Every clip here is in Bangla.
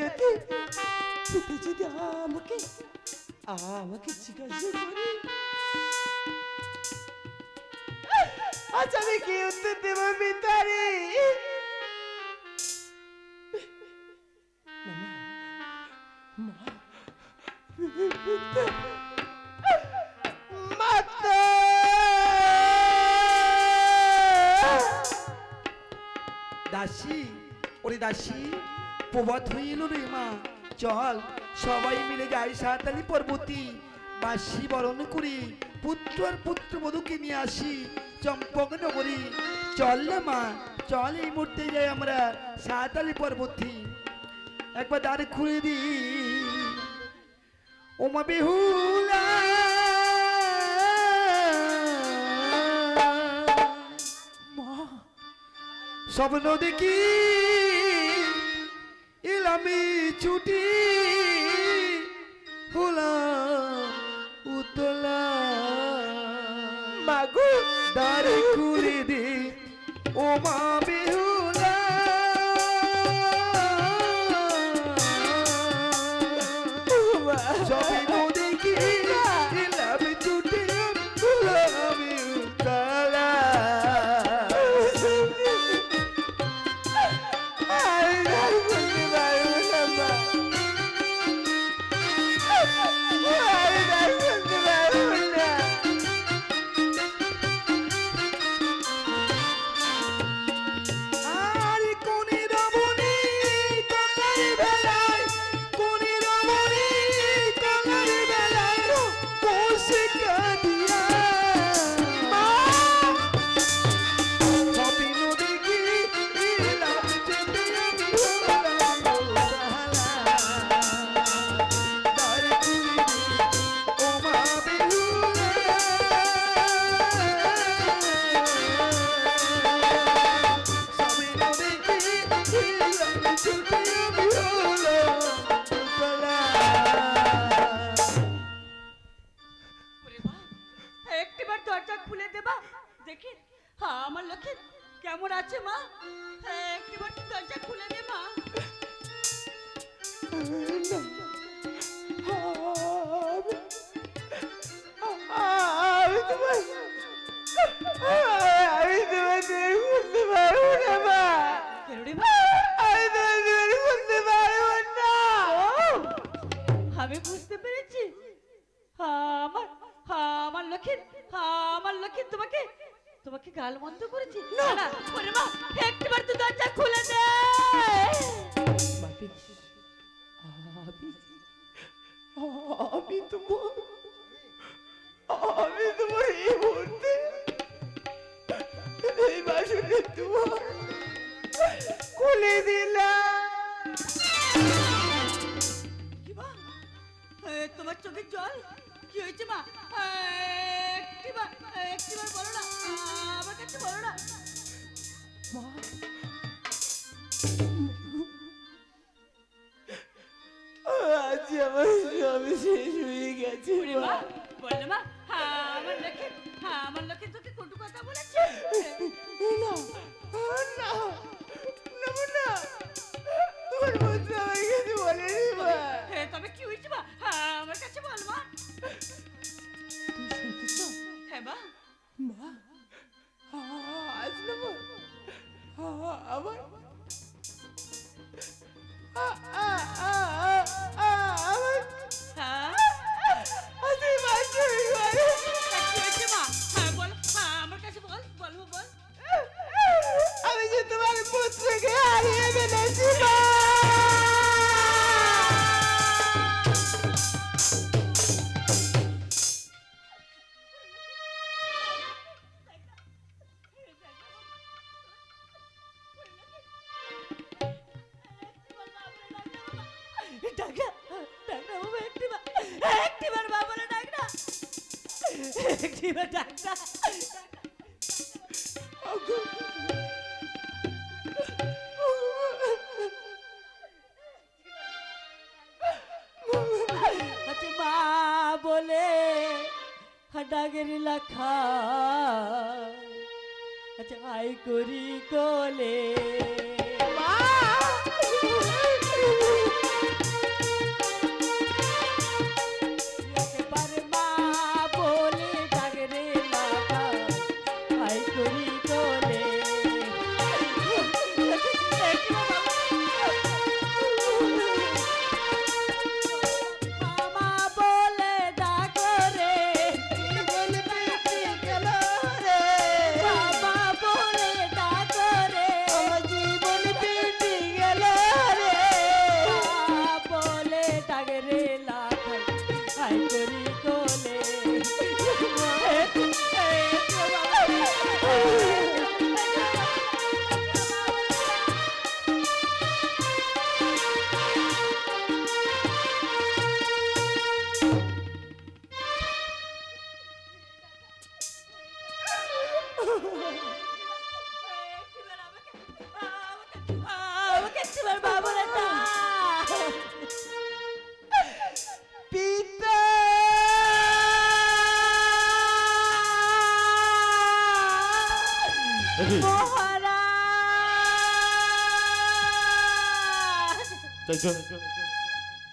পিতা যদি পিতা যদি আমাকে আমাকে জিজ্ঞাসা করে আজ আমি কি উত্তর দেব পিতারে মাতা দাসী ওরে দাসী প্রভাত হইল রে মা। চল, সবাই মিলে যাই সাঁতালি পর্বতী। বাসি বরণ করি, পুত্র আর পুত্র বধূকে নিয়ে আসি চম্পক নগরী। চল না মা, চল এই মুহূর্তে যাই আমরা সাঁতালি পর্বতী। একবার দ্বার খুলে দি। ওমা বেহুলা। স্বপ্ন দেখি। ইলামি ছুটি আমার লক্ষ্মী তোমাকে তোমাকে গাল মন্দ করেছি? না। না ওরে মা একটিবার তুই দরজা খুলে দে। আমি তোমার আমি তোমার এই মুহূর্তে এই বাসনে তোমার খুলে দিলাম। তোমার চোখের জল? কি হয়েছে মা? একটিবার একটিবার বলো না আমার কাছে বলো না। মা। আজ আমার স্বামী শেষ হয়ে গেছে মা। বললে মা। আমার লক্ষ্মী হ্যাঁ আমার লক্ষ্মী তোকে কটু কথা বলেছে। না না না না। তোমার বন্ধু আমার কাছে বলেনি মা। তবে কি হয়েছে মা? আমার কাছে বল মা। মা মা আজ না মা আমার আ হ্যাঁ একটিবার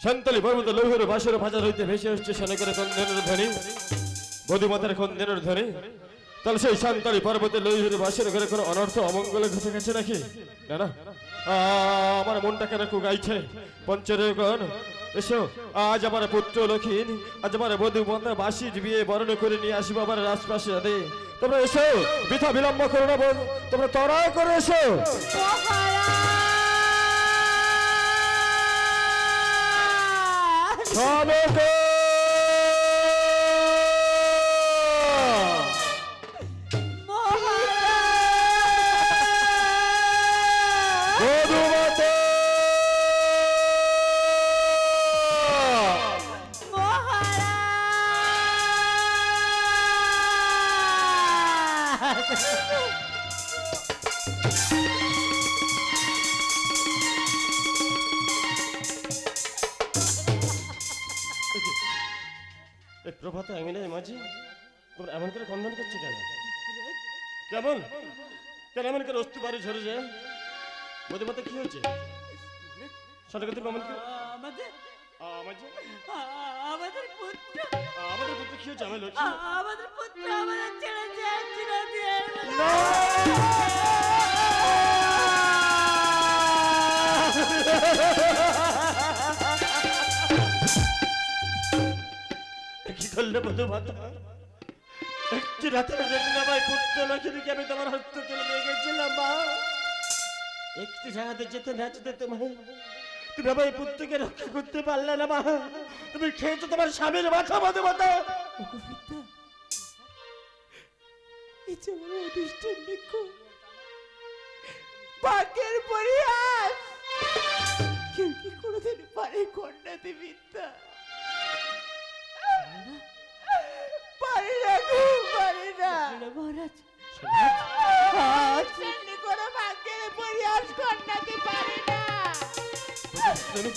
সন্তালি পর্বত লৌহের বাসের ভাজা হইতে ভেসে আসছে করে কন্দেনের ধ্বনি। বধুমাতার কন্দেনের ধ্বনি। তাহলে সেই সান্তালি পর্বতে লৌহের বাসের ঘরে কোনো অনর্থ অমঙ্গলে ঘটে গেছে নাকি? না না। আমার মনটা কেন কু গাইছে? পঞ্চরেগণ এসো, আজ আমার পুত্র লক্ষিণ আজ আমার বধু মাতার বাসির বিয়ে বরণ করে নিয়ে আসব আমার রাজপ্রাসাদে। তোমরা এসো, বৃথা বিলম্ব করো না বোন তোমরা তরা করে এসো। মহারাজ সনকে মহারাজ তোমরা এমন করে কন্দন করছে কেন কেমন কেন এমন করে অস্তি বাড়ি ঝরে যায় বধুমতে কি হয়েছে সনকে তুমি এমন করে আমাদের আমার যে আমাদের পুত্র আমাদের পুত্র কি হয়েছে আমি লক্ষ্মী আমাদের পুত্র আমাদের ছেড়ে যাচ্ছিল দিয়ে কি করলে বধুমাতা একটি রাতের জন্য আমার পুত্র লক্ষ্মীকে আমি তোমার হস্ত তুলে নিয়ে গেছিলাম, মা? একটি জায়গাতে যেতে না যেতে তোমার তুমি আমার পুত্রকে রক্ষা করতে পারলে না, মা। তুমি খেয়েছো তোমার স্বামীর মাথা অদৃষ্টের লিখন ভাগ্যের পারে না না মহারাজ। তেমনি কোনো ভাগ্যের পরিহাস কন্যাতে পারে না।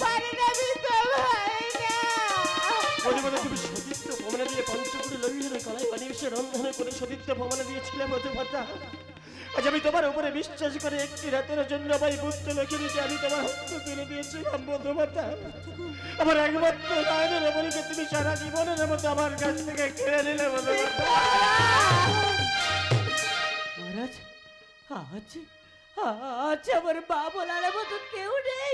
পারে না বিদ্যা পারে না। মধুমাতা তুমি সতীত্ব ভ্রমণে দিয়ে পঞ্চকুড়ি লইহের কলাই বানিয়ে রন্ধনে করে সতীত্ব ভ্রমণে দিয়েছিলে মধুমাতা। আজ আমি তোমার উপরে বিশ্বাস করে একটি রাতের জন্য আমার এই পুত্র লক্ষ্মীকে আমি তোমার হস্ত তুলে দিয়েছিলাম মধুমাতা আমার একমাত্র নয়নের রমণীকে তুমি সারা জীবনের মতো আমার কাছ থেকে কেড়ে নিলে মধুমাতা মহারাজ আজ আজ আমার মা বলার মতো কেউ নেই।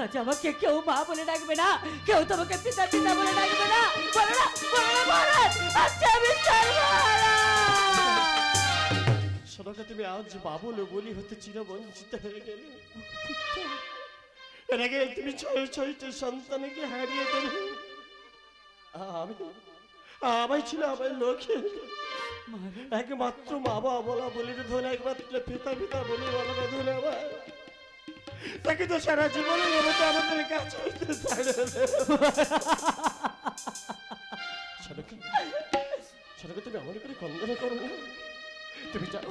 আজ আমাকে কেউ মা বলে ডাকবে না কেউ তোমাকে পিতা পিতা বলে ডাকবে না। বলো না বলো না মহারাজ আমি সর্বহারা। তুমি আজ বাবুল বলি হতে হয়ে গেলে। তুমি ছয় ছয়টি সন্তানকে হারিয়ে আমি, আমায় ছিল আমার একমাত্র মা বাবা বলা বলির ধন, একমাত্র পিতা পিতা বলি বলা ধন আমার। তাকে তো সারা জীবনের মতো আমাদের কাছে হইতে ছাড়ে তুমি আমার করে কন্দন করো তুমি যাও।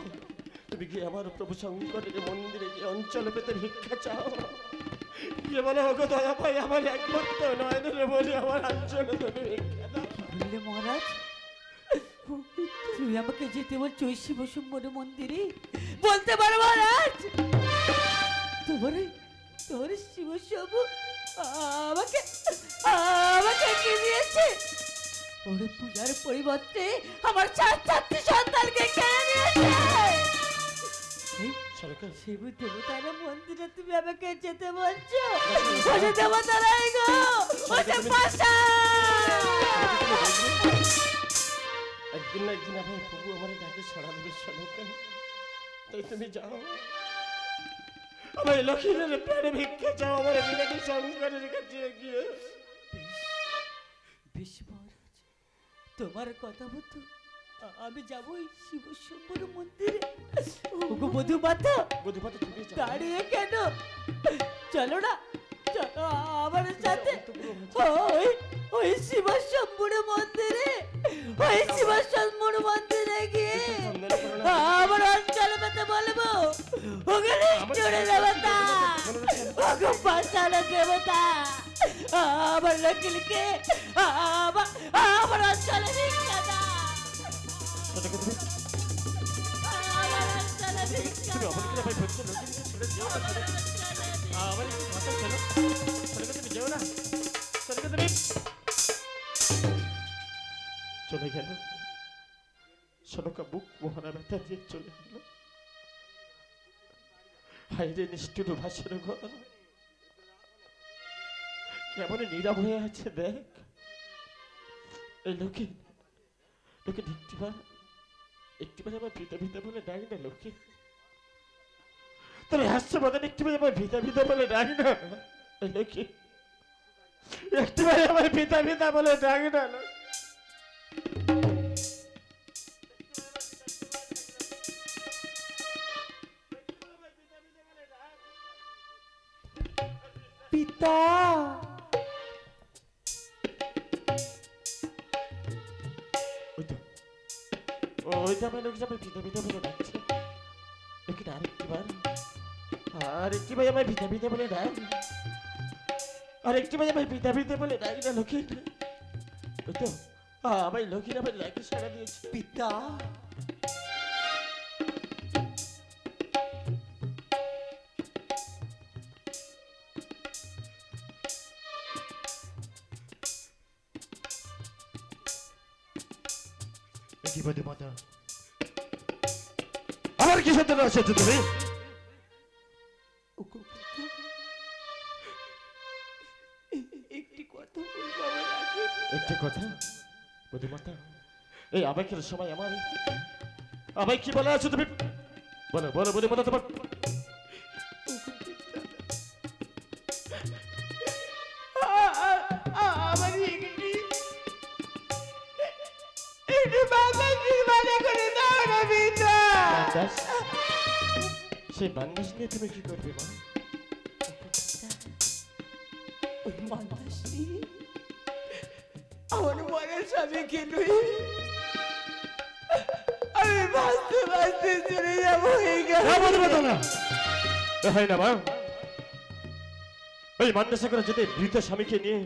তুমি গিয়ে আমার প্রভু শঙ্করের মন্দিরে গিয়ে অঞ্চল পেতে ভিক্ষা চাও। গিয়ে বলো, ওগো দয়া পাই, আমার একমাত্র নয়নের বলি, আমার অঞ্চলে তুমি বললে মহারাজ? তুই আমাকে যেতে বলছো ওই শিব শম্ভর মন্দিরে বলতে পারো মহারাজ? তোমার তোমার শিব শম্ভ আমাকে আমাকে কি দিয়েছে। ওরে পূজার পরিবর্তে আমার চার চারটি শিব দেবতার মন্দিরে তুমি আমাকে যেতে বলছো? ওরে দেবতারাই গো। ওরে পাশা একদিন না একদিন আমার প্রভু আমার ডাকে সারা দেবে সরকার। তাই তুমি যাও। আমার লক্ষ্মীদের প্রাণে ভিক্ষা চাও আমার বিনাকে সংস্কারের কাছে গিয়ে। বেশ মহারাজ। তোমার কথা মতো আমি যাব ওই শিব শম্ভর মন্দিরে। ওগো মধু মাতা বধুপাতে তুমি দাঁড়িয়ে কেন? চলো না আমার সাথে। ওই ওই শিব শম্ভর মন্দিরে ওই শিব শম্ভর মন্দিরে গিয়ে আমার অঞ্চল পেতে বলব। ওখানে চড়ে দেবতা ওগো পাঁচালো দেবতা আমার লকিলকে আমার আমার অঞ্চলে ভিক্ষা দাও সরকার তুমি অবশ্যই ভাই ভক্ত লক্ষ্মীকে ছেড়ে যেও না সরকার। আমার একটু কথা শোনো সরকার তুমি যেও না সরকার তুমি চলে গেল সনকা বুক মোহনা ব্যথা দিয়ে চলে গেল হাইরে নিষ্ঠুর ভাষার ঘর কেমন নীরব হয়ে আছে দেখ লোকে লোকে একটিবার আমার ভিতা ভিতা বলে ডাক না লোকে তবে হাস্য মতন একটিবার আমার ভিতা ভিতা বলে ডাক না এই লোকে একটিবার আমার ভিতা ভিতা বলে ডাক না লোকে। পিতা ওই তো আমার লোক যাবে ভিতা ভিতা বলে ডাকছে লোকে আরেকটিবার আরেকটি ভাই আমার ভিতা ভিতা বলে ডাক আরেকটি ভাই আমার ভিতা ভিতা বলে ডাক না লোকে তো আমার লোকের আমার লাগে সারা দিয়েছে পিতা আমার কি তুমি? একটি কথা বলব একটি কথা? বুদ্ধিমত্তা এই আবেগের সময় আমার আবেগ কি বলে আছো তুমি? বলো বলো বুদ্ধিমত্তা তোমার সেই বান্দাস নিয়ে তুমি কি করবে মা ওই মানবাসী আমার মনের স্বামীকে নই আমি বাঁচতে বাঁচতে চলে যাব এই গ্রামে। হয় না মা ওই মান্দাসা যদি মৃত স্বামীকে নিয়ে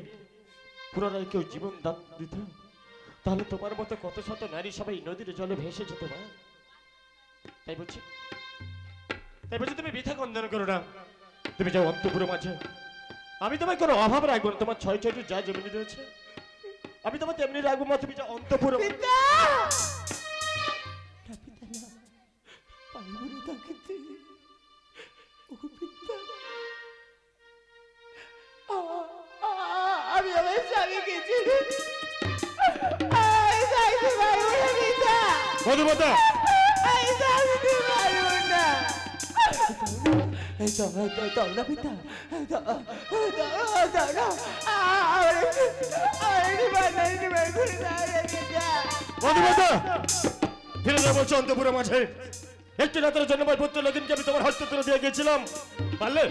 পুনরায় কেউ জীবন দান দিত তাহলে তোমার মতো কত শত নারী সবাই নদীর জলে ভেসে যেত মা তাই বলছি তাই বলছি তুমি বৃথা কন্দন করো না তুমি যাও অন্তপুর মাঝে। আমি তোমার কোনো অভাব রাখব না তোমার ছয় ছয়টি যা জমি রয়েছে। আমি তোমার তেমনি রাখব মা তুমি যাও অন্তপুর আমি আমার স্বামীকে মধুমতা! আমি থাকতে পারব না এই দাও, দাও, না পিতা দাও, দাও, দাও মধুমতা ফিরে যাব বলছো অন্তপুরে একটি রাতের জন্য পুত্র লদিনকে আমি তোমার হস্তে তুলে দিয়ে গেছিলাম পারলে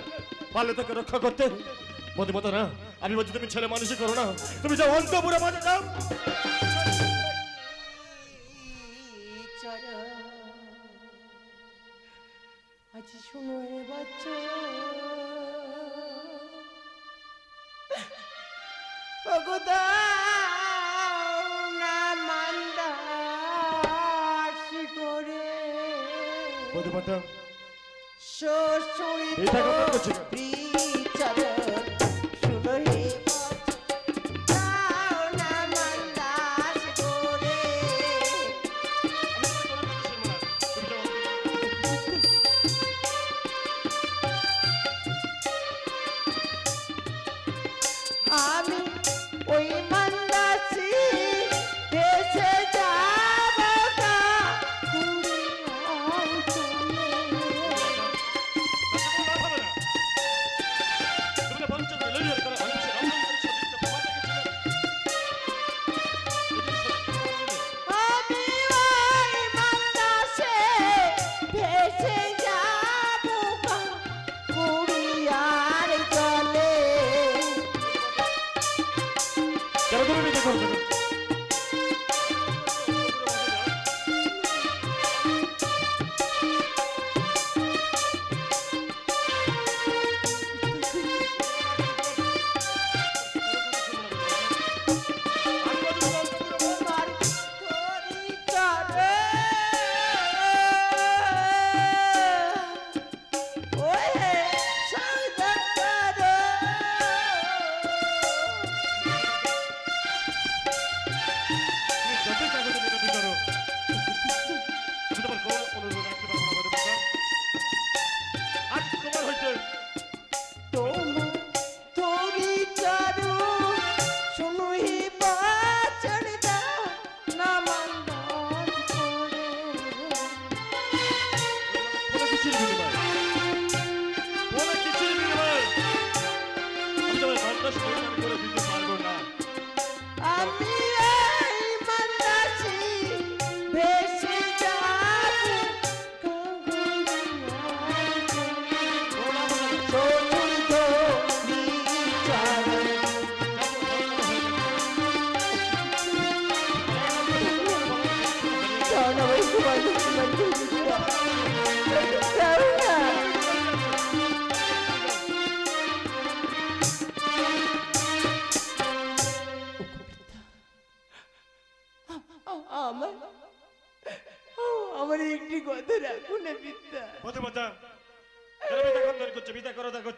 পারলে তোকে রক্ষা করতে। মধুমতা না আমি বলছি তুমি ছেলে মানুষই করো না। তুমি যাও অন্তপুরে মাঝে যাও। আজ শোনো রে বাচ্চা। শ্বশুরি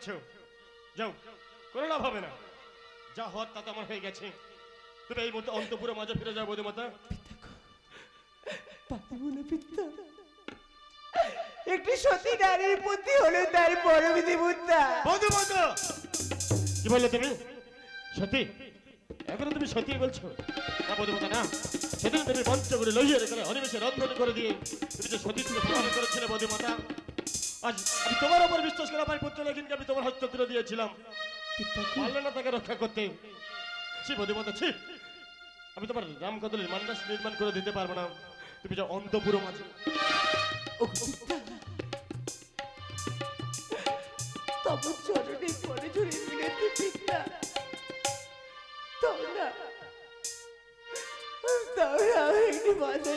করছ? যাও কোনো লাভ হবে না। যা হওয়ার তা তো আমার হয়ে গেছে। তুমি এই মুহূর্তে অন্তপুরে মাঝে ফিরে যাও না বিদ্যা একটি সতী নারীর প্রতি হলো তার কি বললে তুমি? সত্যি এখনও তুমি সত্যি বলছো? না মধুমাতা না। সেদিন তুমি মঞ্চ করে লইয়ে রেখে অনিমেষে রন্ধন করে দিয়ে তুমি যে সতী প্রমাণ করেছিলে মধুমাতা আজ আমি তোমার উপর বিশ্বাস করে আমার পুত্র লেখিনকে আমি তোমার হস্ত তুলে দিয়েছিলাম। না তাকে রক্ষা করতে। ছি ছি। আমি তোমার মান্দাস নির্মাণ করে দিতে পারব না। তুমি যে অন্তপুর মাঝে।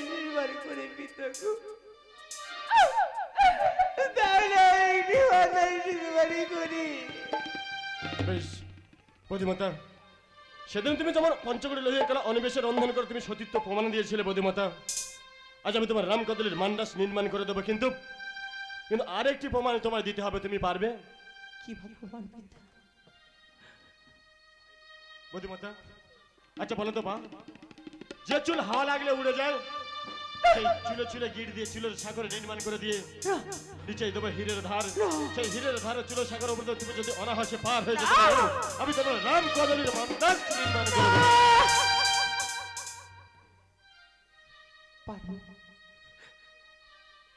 নির্মাণ করে তাহলে করি বেশ সেদিন তুমি তোমার পঞ্চকড়ি লইয়া গেল অনিবেশে রন্ধন করে তুমি সতীত্ব প্রমাণ দিয়েছিলে আজ আমি তোমার রামকদলের মান্ডাস নির্মাণ করে দেবো কিন্তু কিন্তু আরেকটি প্রমাণ তোমায় দিতে হবে তুমি পারবে? আচ্ছা বলো তো মা যে চুল হাওয়া লাগলে উড়ে যায় সেই চুলে চুলে গিট দিয়ে চুলের সাগরে নির্মাণ করে দিয়ে নিচে দেবো হীরের ধার। সেই হীরের ধারে চুলের সাগর উপরে তুমি যদি অনাহাসে পার হয়ে যেতে পারো আমি তোমার রাম কদলের মান্দাস নির্মাণ করে পারব।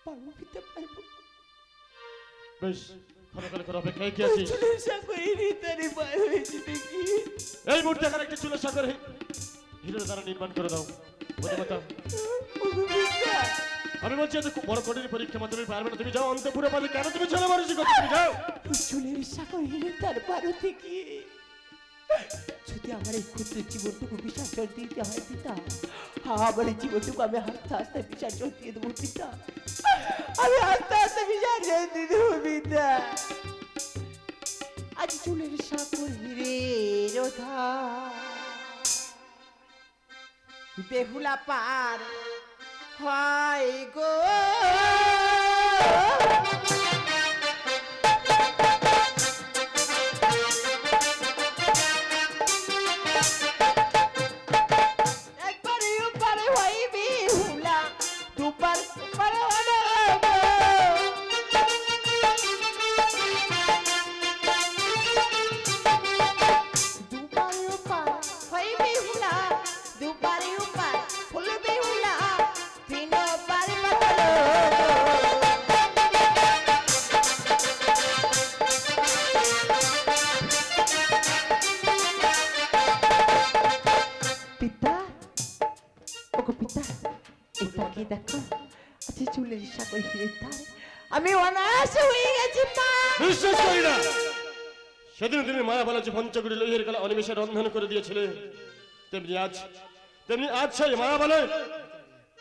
পারব বিদ্যা পারব। বেশ ক্ষণকাল করে অপেক্ষায় কি আছি? চুলের সাগরে হৃদয়ে পার হয়েছে দেখি এই মুহূর্তে এখানে একটা চুলের সাগর হীরের দ্বারা নির্মাণ করে দাও। বিদ্যা আমি বলছি, এত বড় কঠিন পরীক্ষা মাধ্যমে পারবে না। তুমি যাও, অন্তপুরে পাবে কেন তুমি ছেলে করছ? তুমি যাও। চুলের সাগর হেলে তার পারো থেকে যদি আমার এই ক্ষুদ্র জীবনটুকু বিসর্জন দিতে হয়, পিতা, আমার এই জীবনটুকু আমি আস্তে আস্তে বিসর্জন দিয়ে দেবো, পিতা। আমি আস্তে আস্তে বিসর্জন দিয়ে দেবো, পিতা। আজ চুলের সাগর হিরে রোধা বেহুলা পার হয় গো একবারে সেদিন তুমি মায়া বলা যে পঞ্চগুড়ি লোহের গলা অনিমেষে রন্ধন করে দিয়েছিলে তেমনি আজ তেমনি আজ সেই মায়া বলে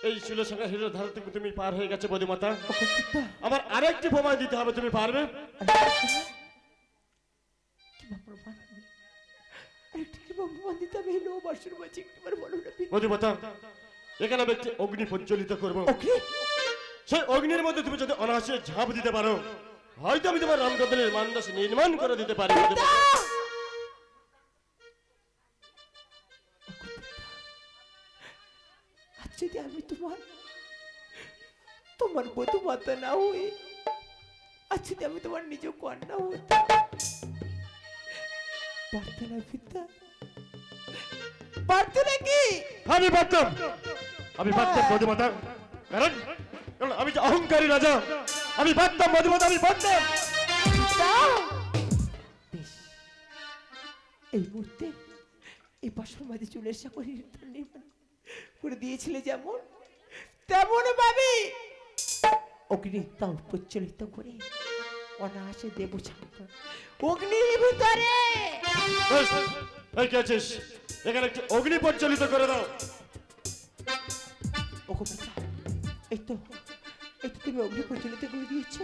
এই ছিল সঙ্গে হিরের ধার থেকে তুমি পার হয়ে গেছে বদিমাতা। আমার আরেকটি প্রমাণ দিতে হবে তুমি পারবে? এখানে আমি একটি অগ্নি প্রজ্বলিত করব। সেই অগ্নির মধ্যে তুমি যদি অনায়াসে ঝাঁপ দিতে পারো হয়তো আমি তোমার রামকদলের মান্দাস নির্মাণ করে দিতে পারি। যদি আমি তোমার তোমার বধু মাতা না হই আজ যদি আমি তোমার নিজ কন্যা পারতে না পিতা পারতে নাকি আমি পারতাম। আমি পারতাম বদিমাতা কারণ কারণ আমি যে অহংকারী রাজা। আমি পারতাম বদিমাতা আমি পারতাম এই মুহূর্তে এই মাঝে চুলের সাকরি নির্মাণ করে দিয়েছিলে যেমন তেমন ভাবে অগ্নিতাও প্রচলিত করে অনায়াসে দেব ছাড়ত। অগ্নির ভিতরে! এখানে একটি অগ্নি প্রজ্বলিত করে দাও। পিতা এই তো। এই তো তুমি অগ্নি প্রচলিত করে দিয়েছ